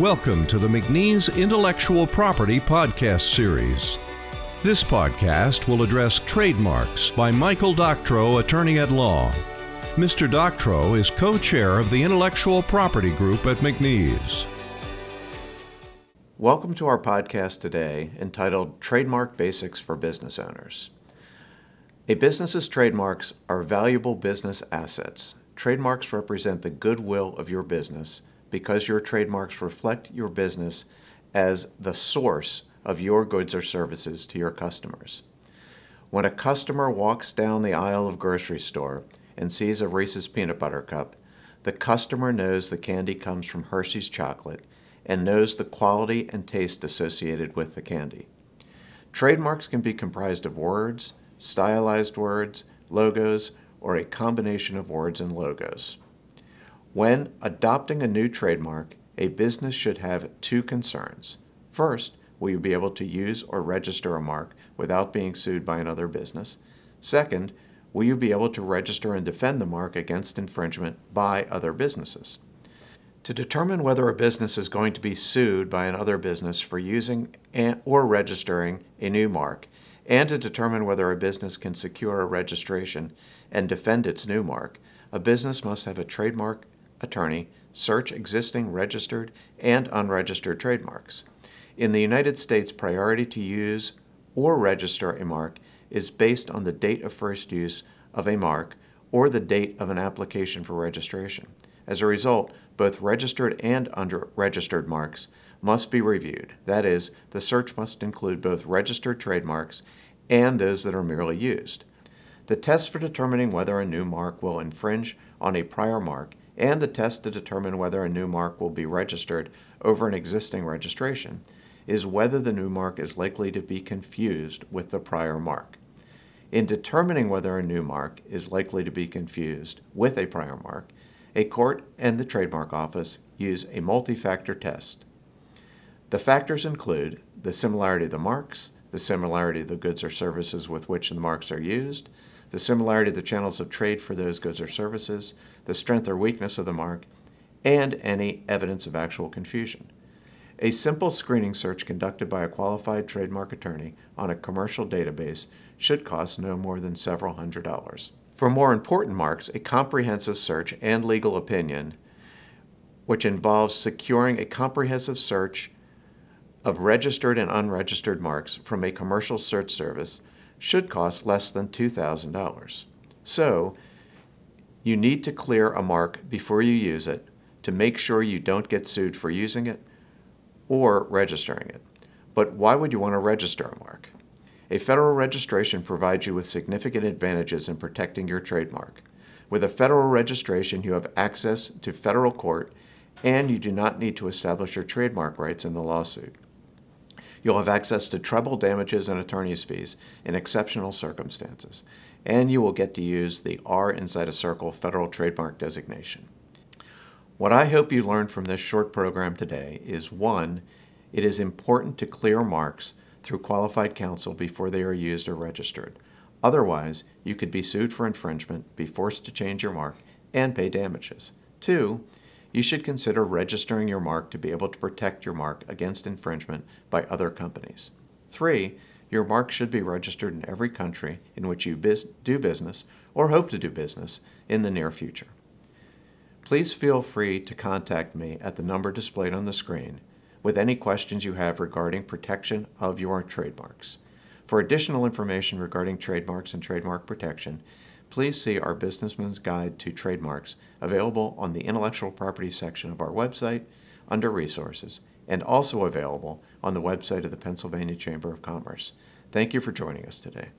Welcome to the McNees Intellectual Property Podcast Series. This podcast will address trademarks by Michael Doctrow, attorney at law. Mr. Doctrow is co chair of the Intellectual Property Group at McNees. Welcome to our podcast today entitled Trademark Basics for Business Owners. A business's trademarks are valuable business assets. Trademarks represent the goodwill of your business because your trademarks reflect your business as the source of your goods or services to your customers. When a customer walks down the aisle of grocery store and sees a Reese's peanut butter cup, the customer knows the candy comes from Hershey's chocolate and knows the quality and taste associated with the candy. Trademarks can be comprised of words, stylized words, logos, or a combination of words and logos. When adopting a new trademark, a business should have two concerns. First, will you be able to use or register a mark without being sued by another business? Second, will you be able to register and defend the mark against infringement by other businesses? To determine whether a business is going to be sued by another business for using or registering a new mark, and to determine whether a business can secure a registration and defend its new mark, a business must have a trademark attorney search existing registered and unregistered trademarks. In the United States, priority to use or register a mark is based on the date of first use of a mark or the date of an application for registration. As a result, both registered and unregistered marks must be reviewed. That is, the search must include both registered trademarks and those that are merely used. The test for determining whether a new mark will infringe on a prior mark and the test to determine whether a new mark will be registered over an existing registration is whether the new mark is likely to be confused with the prior mark. In determining whether a new mark is likely to be confused with a prior mark, a court and the Trademark Office use a multi factor test. The factors include the similarity of the marks, the similarity of the goods or services with which the marks are used, the similarity of the channels of trade for those goods or services, the strength or weakness of the mark, and any evidence of actual confusion. A simple screening search conducted by a qualified trademark attorney on a commercial database should cost no more than several hundred dollars. For more important marks, a comprehensive search and legal opinion, which involves securing a comprehensive search of registered and unregistered marks from a commercial search service, should cost less than $2,000. So, you need to clear a mark before you use it to make sure you don't get sued for using it or registering it. But why would you want to register a mark? A federal registration provides you with significant advantages in protecting your trademark. With a federal registration, you have access to federal court and you do not need to establish your trademark rights in the lawsuit. You'll have access to treble damages and attorney's fees in exceptional circumstances and you will get to use the R inside a circle federal trademark designation. What I hope you learned from this short program today is one, it is important to clear marks through qualified counsel before they are used or registered. Otherwise, you could be sued for infringement, be forced to change your mark, and pay damages. Two, you should consider registering your mark to be able to protect your mark against infringement by other companies. Three, your mark should be registered in every country in which you do business or hope to do business in the near future. Please feel free to contact me at the number displayed on the screen with any questions you have regarding protection of your trademarks. For additional information regarding trademarks and trademark protection, please see our Businessman's Guide to Trademarks available on the intellectual property section of our website under Resources and also available on the website of the Pennsylvania Chamber of Commerce. Thank you for joining us today.